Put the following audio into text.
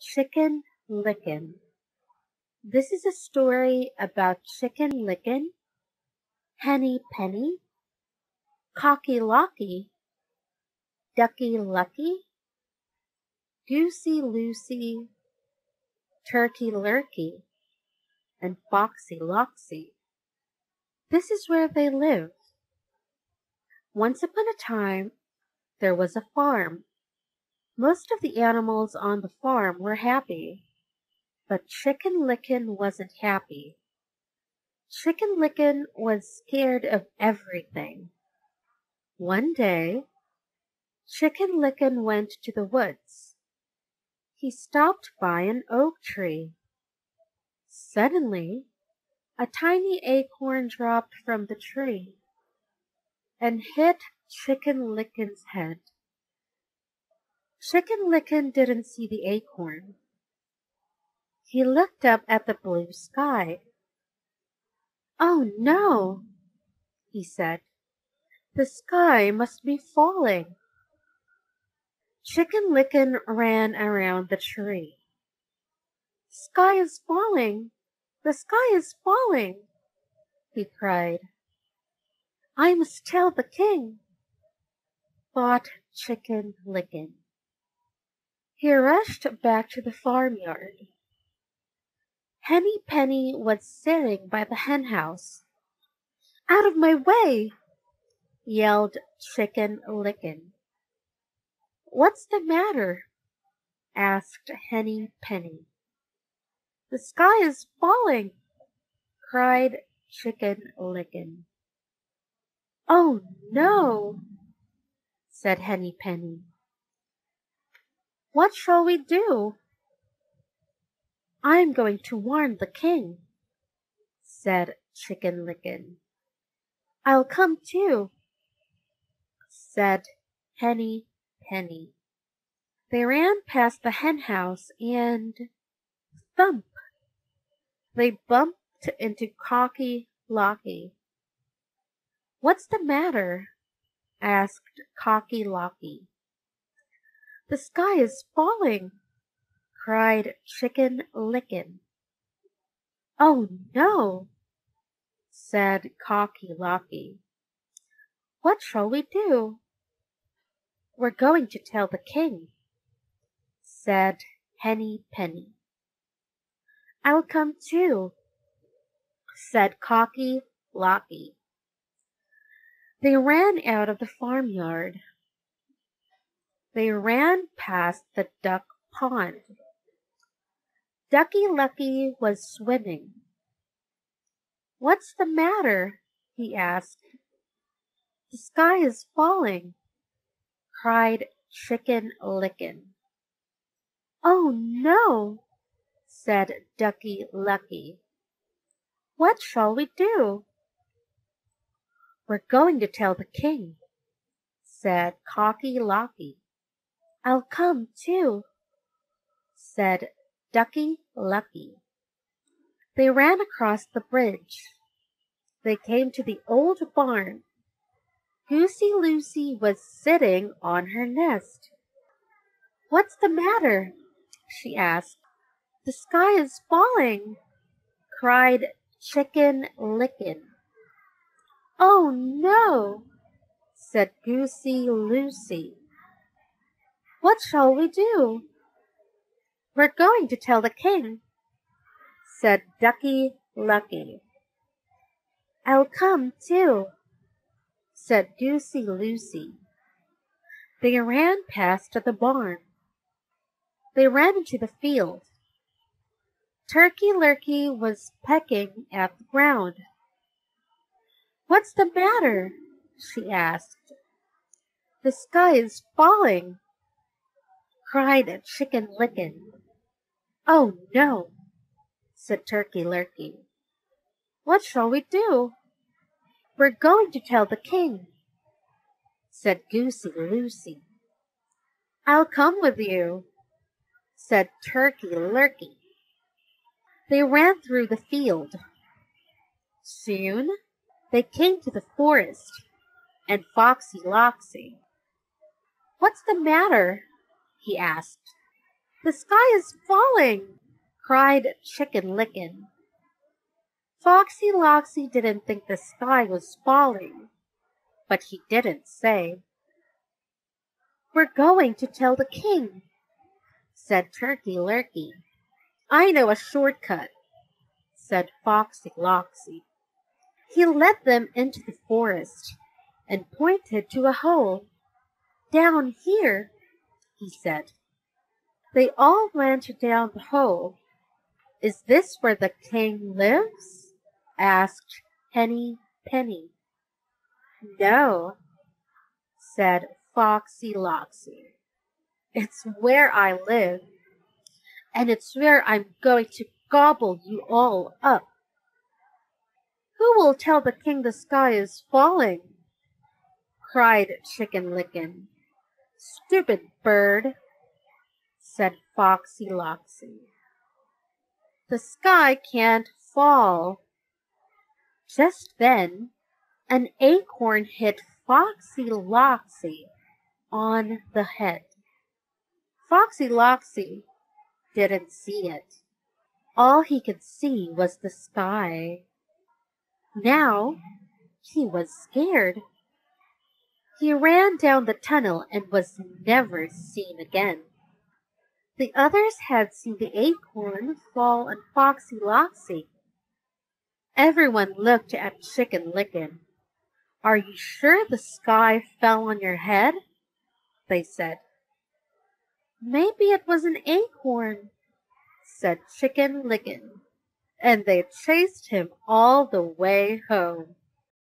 Chicken Licken. This is a story about Chicken Licken, Henny Penny, Cocky Locky, Ducky Lucky, Goosey Loosey, Turkey Lurkey, and Foxy Loxy. This is where they live. Once upon a time, there was a farm most of the animals on the farm were happy, but Chicken Licken wasn't happy. Chicken Licken was scared of everything. One day, Chicken Licken went to the woods. He stopped by an oak tree. Suddenly, a tiny acorn dropped from the tree and hit Chicken Licken's head. Chicken Licken didn't see the acorn. He looked up at the blue sky. Oh no, he said. The sky must be falling. Chicken Licken ran around the tree. Sky is falling! The sky is falling! he cried. I must tell the king, thought Chicken Licken. He rushed back to the farmyard. Henny Penny was sitting by the henhouse. Out of my way! yelled Chicken Licken. What's the matter? asked Henny Penny. The sky is falling, cried Chicken Licken. Oh no, said Henny Penny. What shall we do? I'm going to warn the king, said Chicken Licken. I'll come too, said Henny Penny. They ran past the hen house and thump! They bumped into Cocky Locky. What's the matter? asked Cocky Locky. The sky is falling, cried Chicken Licken. Oh no, said Cocky Locky. What shall we do? We're going to tell the king, said Henny Penny. I'll come too, said Cocky Locky. They ran out of the farmyard. They ran past the duck pond. Ducky Lucky was swimming. What's the matter? he asked. The sky is falling, cried Chicken Licken. Oh no, said Ducky Lucky. What shall we do? We're going to tell the king, said Cocky Locky. I'll come too, said Ducky Lucky. They ran across the bridge. They came to the old barn. Goosey Loosey was sitting on her nest. What's the matter? she asked. The sky is falling, cried Chicken Licken. Oh no, said Goosey Loosey. What shall we do? We're going to tell the king, said Ducky Lucky. I'll come too, said Goosey Loosey. They ran past the barn. They ran into the field. Turkey Lurkey was pecking at the ground. What's the matter? she asked. The sky is falling, cried a Chicken Licken. Oh no, said Turkey Lurkey. What shall we do? We're going to tell the king, said Goosey Loosey. I'll come with you, said Turkey Lurkey. They ran through the field. Soon they came to the forest and Foxy Loxy. What's the matter? He asked. The sky is falling, cried Chicken Licken. Foxy Loxy didn't think the sky was falling, but he didn't say. We're going to tell the king, said Turkey Lurkey. I know a shortcut, said Foxy Loxy. He led them into the forest and pointed to a hole. Down here, he said. They all went down the hole. Is this where the king lives? asked Henny Penny. No, said Foxy Loxy. It's where I live, and it's where I'm going to gobble you all up. Who will tell the king the sky is falling? cried Chicken Licken. Stupid bird, said Foxy Loxy. The sky can't fall, just then, an acorn hit Foxy Loxy on the head. Foxy Loxy didn't see it. All he could see was the sky. Now he was scared. He ran down the tunnel and was never seen again. The others had seen the acorn fall on Foxy Loxy Everyone looked at Chicken Licken. Are you sure the sky fell on your head? They said. Maybe it was an acorn, said Chicken Licken, and they chased him all the way home.